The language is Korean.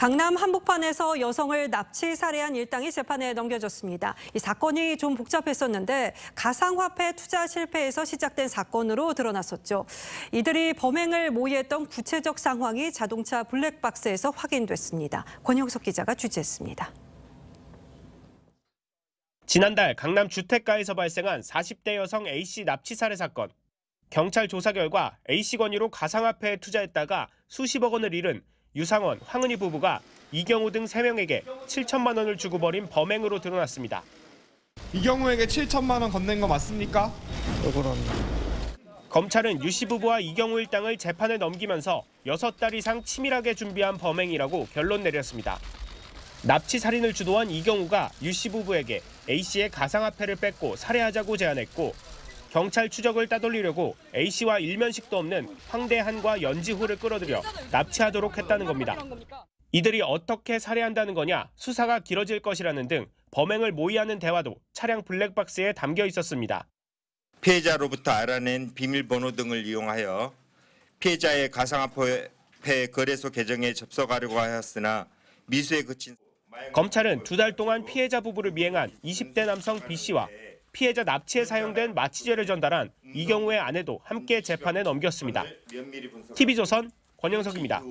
강남 한복판에서 여성을 납치 살해한 일당이 재판에 넘겨졌습니다. 이 사건이 좀 복잡했었는데 가상화폐 투자 실패에서 시작된 사건으로 드러났었죠. 이들이 범행을 모의했던 구체적 상황이 자동차 블랙박스에서 확인됐습니다. 권영석 기자가 취재했습니다. 지난달 강남 주택가에서 발생한 40대 여성 A씨 납치 살해 사건. 경찰 조사 결과 A씨 권유로 가상화폐에 투자했다가 수십억 원을 잃은 유상원, 황은희 부부가 이경우 등 3명에게 7천만 원을 주고 버린 범행으로 드러났습니다. 이경우에게 7천만 원 건넨 거 맞습니까? 검찰은 유씨 부부와 이경우 일당을 재판에 넘기면서 6달 이상 치밀하게 준비한 범행이라고 결론 내렸습니다. 납치 살인을 주도한 이경우가 유씨 부부에게 A씨의 가상화폐를 뺏고 살해하자고 제안했고 경찰 추적을 따돌리려고 A씨와 일면식도 없는 황대한과 연지호를 끌어들여 납치하도록 했다는 겁니다. 이들이 어떻게 살해한다는 거냐, 수사가 길어질 것이라는 등 범행을 모의하는 대화도 차량 블랙박스에 담겨 있었습니다. 피해자로부터 알아낸 비밀번호 등을 이용하여 피해자의 가상화폐 거래소 계정에 접속하려고 하였으나 미수에 그친 검찰은 두 달 동안 피해자 부부를 미행한 20대 남성 B씨와 피해자 납치에 사용된 마취제를 전달한 이경우의 아내도 함께 재판에 넘겼습니다. TV조선 권영석입니다.